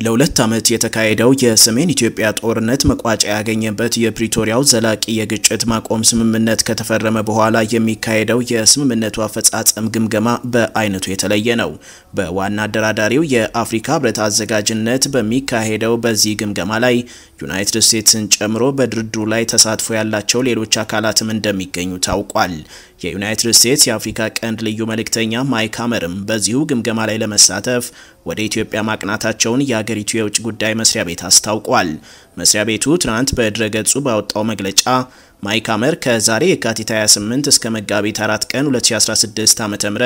ለሁለት ዓመት የተካሄደው የሰሜን ኢትዮጵያ ጦርነት መቋጫ ያገኘበት የፕሪቶሪያው ዘላቂ የግጭት ማቆም ስምምነት ከተፈረመ በኋላ የሚካሄደው የስምምነቱ አፈጻጸም ግምገማ በአይነቱ የተለየ ነው። በዋና አደራዳሪው የአፍሪካ ሕብረት አዘጋጅነት በሚካሄደው በዚህ ግምገማ ላይ ዩናይትድ ስቴትስን ጨምሮ በድርድሩ ላይ ተሳትፎ ያላቸው ሌሎች አካላትም እንደሚገኙ ታውቋል። የዩናይትድ ስቴትስ የአፍሪካ ቀንድ ልዩ መልእክተኛ ማይክ ሀመርም በዚሁ ግምገማ ላይ ለመሳተፍ ወደ ኢትዮጵያ ማቅናታቸውን የአገሪቱ የውጭ ጉዳይ መስሪያ ቤት አስታውቋል። መስሪያ ቤቱ ትናንት በድረገጹ ባወጣው መግለጫ ማይክ ሀመር ከዛሬ የካቲት 28 እስከ መጋቢት 4 ቀን 2016 ዓ.ም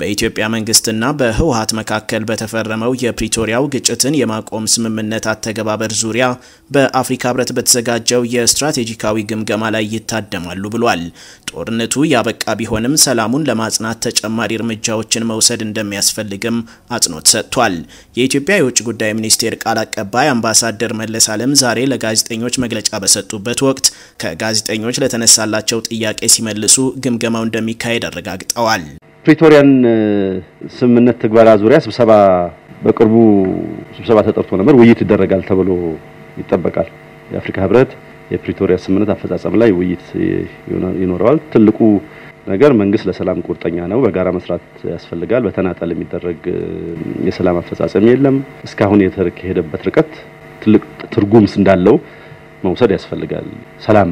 በኢትዮጵያ መንግስትና በህወሀት መካከል በተፈረመው የፕሪቶሪያው ግጭትን የማቆም ስምምነት አተገባበር ዙሪያ በአፍሪካ ህብረት በተዘጋጀው የስትራቴጂካዊ ግምገማ ላይ ይታደማሉ ብሏል። ጦርነቱ ያበቃ ቢሆንም ሰላሙን ለማጽናት ተጨማሪ እርምጃዎችን መውሰድ እንደሚያስፈልግም አጽንኦት ሰጥቷል። የኢትዮጵያ የውጭ ጉዳይ ሚኒስቴር ቃል አቀባይ አምባሳደር መለስ አለም ዛሬ ለጋዜጠኞች መግለጫ በሰጡበት ወቅት ከጋዜጠኞች ለተነሳላቸው ጥያቄ ሲመልሱ ግምገማው እንደሚካሄድ አረጋግጠዋል። ፕሪቶሪያን ስምምነት ትግበራ ዙሪያ ስብሰባ በቅርቡ ስብሰባ ተጠርቶ ነበር። ውይይት ይደረጋል ተብሎ ይጠበቃል። የአፍሪካ ህብረት የፕሪቶሪያ ስምምነት አፈጻጸም ላይ ውይይት ይኖረዋል። ትልቁ ነገር መንግስት ለሰላም ቁርጠኛ ነው። በጋራ መስራት ያስፈልጋል። በተናጠል የሚደረግ የሰላም አፈጻጸም የለም። እስካሁን የተካሄደበት ርቀት ትልቅ ትርጉም እንዳለው መውሰድ ያስፈልጋል። ሰላም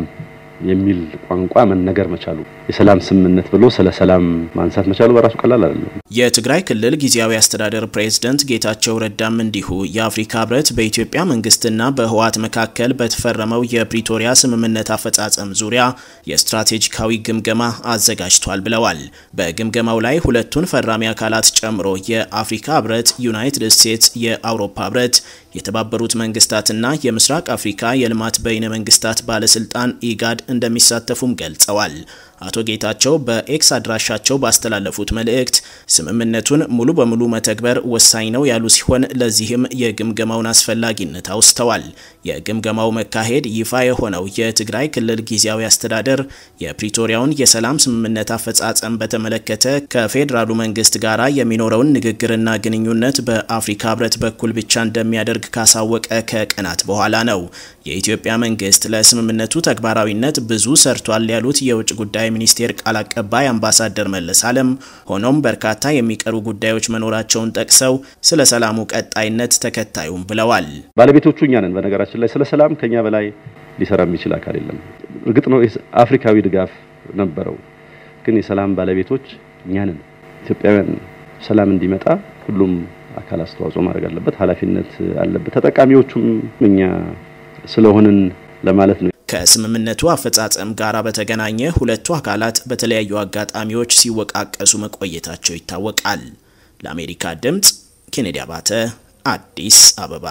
የሚል ቋንቋ መነገር መቻሉ የሰላም ስምምነት ብሎ ስለ ሰላም ማንሳት መቻሉ በራሱ ቀላል አይደለም። የትግራይ ክልል ጊዜያዊ አስተዳደር ፕሬዝደንት ጌታቸው ረዳም እንዲሁ የአፍሪካ ህብረት በኢትዮጵያ መንግስትና በህወሓት መካከል በተፈረመው የፕሪቶሪያ ስምምነት አፈጻጸም ዙሪያ የስትራቴጂካዊ ግምገማ አዘጋጅቷል ብለዋል። በግምገማው ላይ ሁለቱን ፈራሚ አካላት ጨምሮ የአፍሪካ ህብረት፣ ዩናይትድ ስቴትስ፣ የአውሮፓ ህብረት የተባበሩት መንግስታትና የምስራቅ አፍሪካ የልማት በይነ መንግስታት ባለስልጣን ኢጋድ እንደሚሳተፉም ገልጸዋል። አቶ ጌታቸው በኤክስ አድራሻቸው ባስተላለፉት መልእክት ስምምነቱን ሙሉ በሙሉ መተግበር ወሳኝ ነው ያሉ ሲሆን ለዚህም የግምገማውን አስፈላጊነት አውስተዋል። የግምገማው መካሄድ ይፋ የሆነው የትግራይ ክልል ጊዜያዊ አስተዳደር የፕሪቶሪያውን የሰላም ስምምነት አፈጻጸም በተመለከተ ከፌዴራሉ መንግስት ጋር የሚኖረውን ንግግርና ግንኙነት በአፍሪካ ህብረት በኩል ብቻ እንደሚያደርግ ካሳወቀ ከቀናት በኋላ ነው። የኢትዮጵያ መንግስት ለስምምነቱ ተግባራዊነት ብዙ ሰርቷል ያሉት የውጭ ጉዳይ ሚኒስቴር ቃል አቀባይ አምባሳደር መለስ አለም፣ ሆኖም በርካታ የሚቀሩ ጉዳዮች መኖራቸውን ጠቅሰው ስለ ሰላሙ ቀጣይነት ተከታዩም ብለዋል። ባለቤቶቹ እኛ ነን። በነገራችን ላይ ስለ ሰላም ከኛ በላይ ሊሰራ የሚችል አካል የለም። እርግጥ ነው አፍሪካዊ ድጋፍ ነበረው፣ ግን የሰላም ባለቤቶች እኛ ነን። ኢትዮጵያውያን ሰላም እንዲመጣ ሁሉም አካል አስተዋጽኦ ማድረግ አለበት፣ ኃላፊነት አለበት። ተጠቃሚዎቹም እኛ ስለሆንን ለማለት ነው። ከስምምነቱ አፈጻጸም ጋር በተገናኘ ሁለቱ አካላት በተለያዩ አጋጣሚዎች ሲወቃቀሱ መቆየታቸው ይታወቃል። ለአሜሪካ ድምፅ ኬኔዲ አባተ አዲስ አበባ